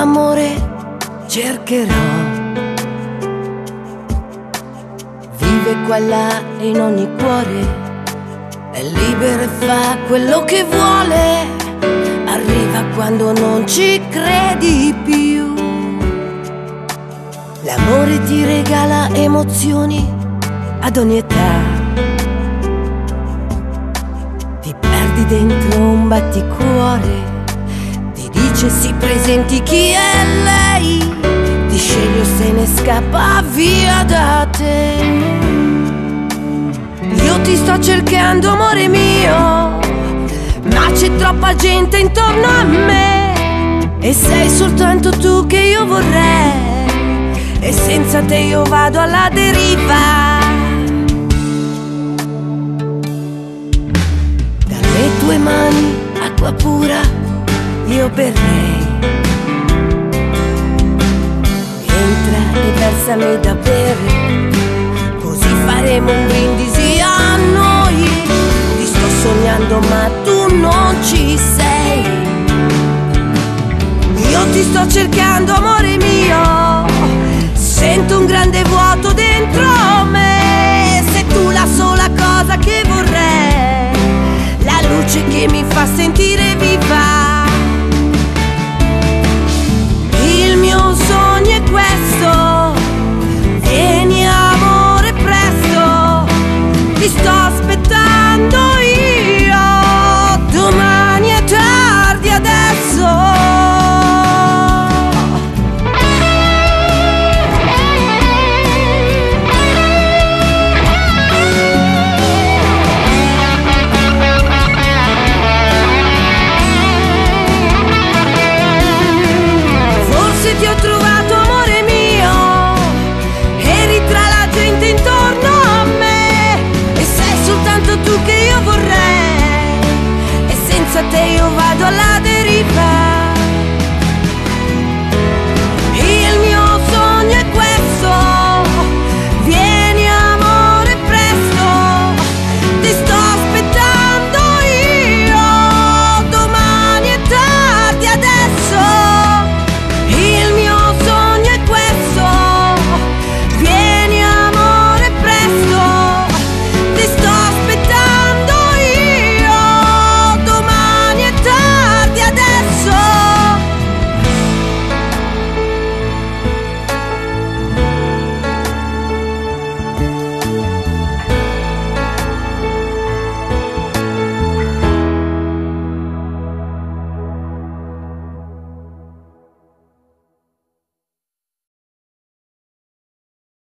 l'amore cercherò. Vive qua e là in ogni cuore, è libero e fa quello che vuole, arriva quando non ci credi più. L'amore ti regala emozioni ad ogni età. Ti perdi dentro un batticuore dice si presenti chi è lei. Ti sceglie se ne scappa via da te. Io ti sto cercando amore mio. Ma c'è troppa gente intorno a me. E sei soltanto tu che io vorrei. E senza te io vado alla deriva io berrei. Entra e versami da bere, così faremo un brindisi a noi. Ti sto sognando ma tu non ci sei. Io ti sto cercando amore mio, sento un grande vuoto dentro me. Sei tu la sola cosa che vorrei, la luce che mi fa sentire This dog senza te io vado alla deriva